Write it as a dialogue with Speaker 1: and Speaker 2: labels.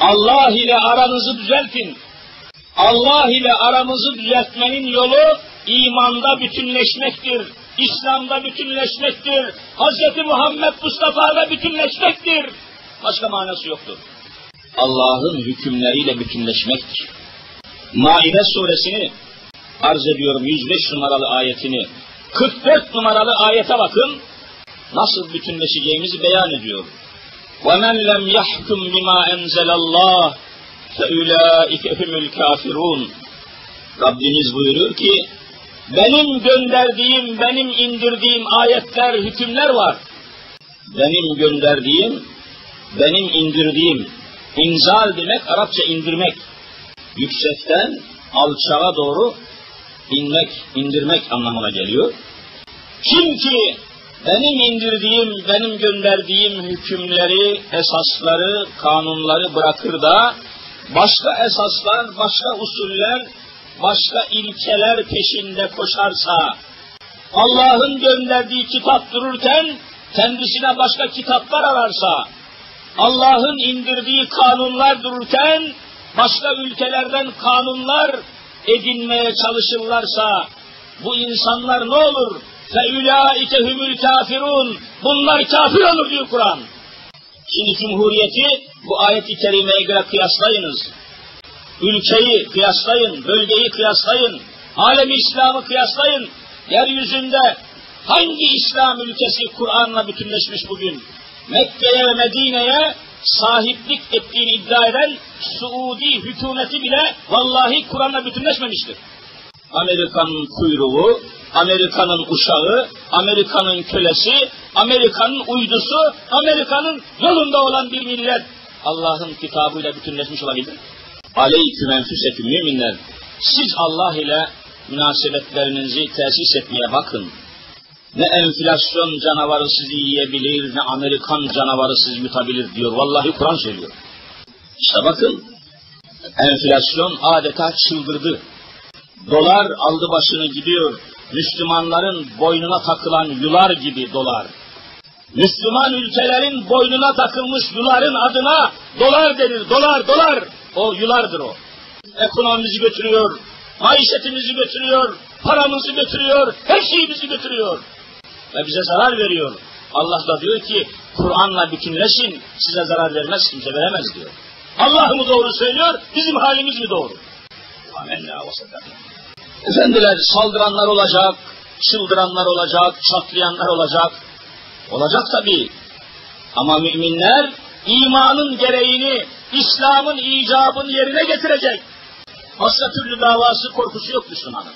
Speaker 1: Allah ile aranızı düzeltin. Allah ile aramızı düzeltmenin yolu imanda bütünleşmektir. İslam'da bütünleşmektir. Hz. Muhammed Mustafa'da bütünleşmektir. Başka manası yoktur. Allah'ın hükümleriyle bütünleşmektir. Maide suresini arz ediyorum 105 numaralı ayetini. 44 numaralı ayete bakın. Nasıl bütünleşeceğimizi beyan ediyor. وَمَنْ لَمْ يَحْكُمْ بِمَا اَنْزَلَ اللّٰهِ فَاُولَٰئِكَ هُمُ الْكَافِرُونَ Rabbimiz buyuruyor ki, benim gönderdiğim, benim indirdiğim ayetler, hükümler var. Benim gönderdiğim, benim indirdiğim, inzal demek Arapça indirmek. Yüksekten alçağa doğru inmek, indirmek anlamına geliyor. Kim ki benim indirdiğim, benim gönderdiğim hükümleri, esasları, kanunları bırakır da başka esaslar, başka usuller, başka ilkeler peşinde koşarsa, Allah'ın gönderdiği kitap dururken kendisine başka kitaplar ararsa, Allah'ın indirdiği kanunlar dururken başka ülkelerden kanunlar edinmeye çalışırlarsa bu insanlar ne olur? Fe ulaike humul kafirun. Bunlar kafir olur diyor Kur'an. Şimdi Cumhuriyeti bu ayet-i kerimeye göre kıyaslayınız. Ülkeyi kıyaslayın, bölgeyi kıyaslayın, alem İslam'ı kıyaslayın. Yeryüzünde hangi İslam ülkesi Kur'an'la bütünleşmiş bugün? Mekke'ye ve Medine'ye sahiplik ettiğini iddia eden Suudi hükümeti bile vallahi Kur'an'la bütünleşmemiştir. Amerika'nın kuyruğu Amerika'nın uşağı, Amerika'nın kölesi, Amerika'nın uydusu, Amerika'nın yolunda olan bir millet Allah'ın kitabıyla bütünleşmiş olabilir. Aleyküm enfüseküm müminler. Siz Allah ile münasebetlerinizi tesis etmeye bakın. Ne enflasyon canavarı sizi yiyebilir, ne Amerikan canavarı sizi yutabilir diyor. Vallahi Kur'an söylüyor. İşte bakın, enflasyon adeta çıldırdı. Dolar aldı başını gidiyor. Müslümanların boynuna takılan yular gibi dolar. Müslüman ülkelerin boynuna takılmış yuların adına dolar denir. Dolar, dolar. O yulardır o. Ekonomimizi götürüyor, maişetimizi götürüyor, paramızı götürüyor, her şeyi bizi götürüyor. Ve bize zarar veriyor. Allah da diyor ki Kur'an'la bütünleşin, size zarar vermez, kimse veremez diyor. Allah mı doğru söylüyor, bizim halimiz mi doğru? Amenna ve Efendiler saldıranlar olacak, çıldıranlar olacak, çatlayanlar olacak. Olacak tabi. Ama müminler imanın gereğini, İslam'ın icabını yerine getirecek. Başka türlü davası, korkusu yok Müslümanın.